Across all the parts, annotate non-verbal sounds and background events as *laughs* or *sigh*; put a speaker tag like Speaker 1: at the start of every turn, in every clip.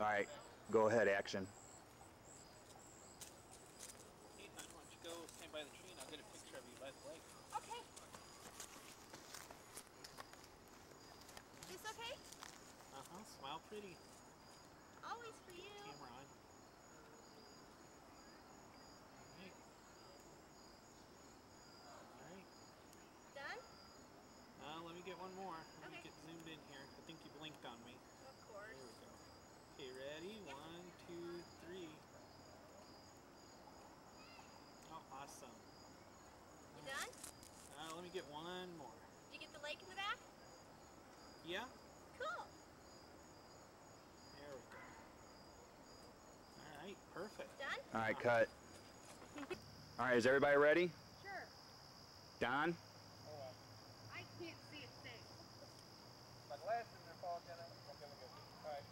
Speaker 1: All right, go ahead, action.
Speaker 2: Ethan, why don't you go stand by the tree and I'll get a picture of you by the lake.
Speaker 3: Okay. This okay?
Speaker 2: Uh-huh, smile pretty.
Speaker 3: Always for you.
Speaker 2: Camera on. Alright. Alright.
Speaker 3: Done?
Speaker 2: Uh, let me get one more. Let me
Speaker 3: Okay.
Speaker 2: get zoomed in here. I think you blinked on me.
Speaker 3: Of
Speaker 2: There
Speaker 3: course.
Speaker 2: we go. Okay, ready? One, two, three. Oh, awesome.
Speaker 3: You done?
Speaker 2: Uh, let me get one more.
Speaker 3: Did you get the lake in the back?
Speaker 2: Yeah?
Speaker 3: Cool.
Speaker 2: There we go. Alright, perfect.
Speaker 3: Done?
Speaker 1: All right, cut. All right, is everybody ready?
Speaker 3: Sure.
Speaker 1: Don?
Speaker 3: I can't see a thing.
Speaker 4: My glasses are fogging up. Okay, we go. All right.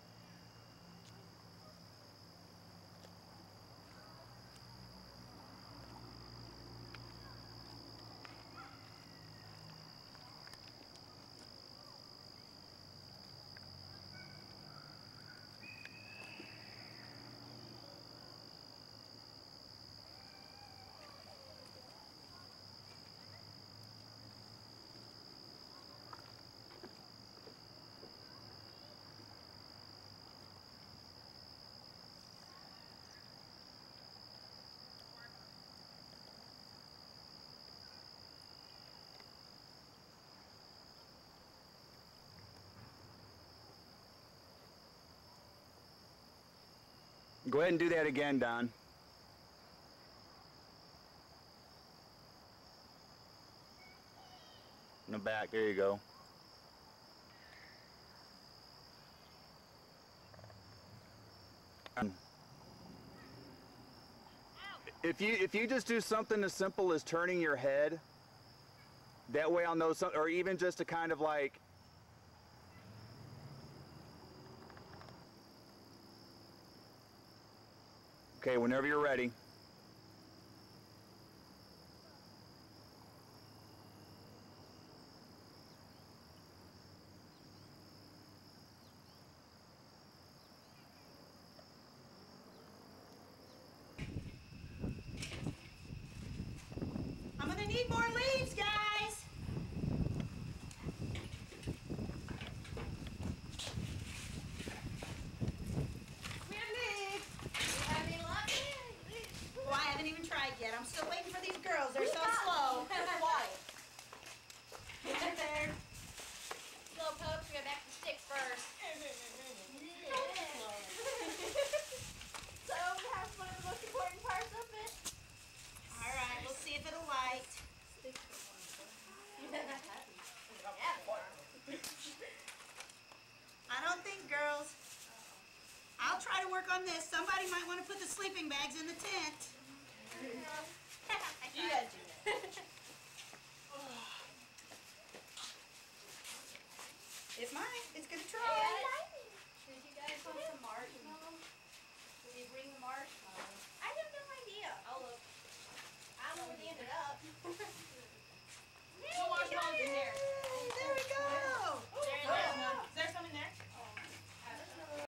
Speaker 1: Go ahead and do that again, Don. In the back, there you go. If you if you just do something as simple as turning your head, that way I'll know some, or even just to kind of like Okay, whenever you're ready.
Speaker 5: I'm gonna need more leaves, guys. We have leaves.
Speaker 3: You have any luck?
Speaker 5: Well, I tried yet. I'm still waiting for these girls. They're so slow.
Speaker 3: Why? *laughs*
Speaker 5: Get there.
Speaker 3: Slow pokes, we got back to sticks first. *laughs* so, have one of the most important parts of it.
Speaker 5: All right, we'll see if it'll light. I don't think, girls. I'll try to work on this. Somebody might want to put the sleeping bags in the tent. You gotta do that. It's mine. It's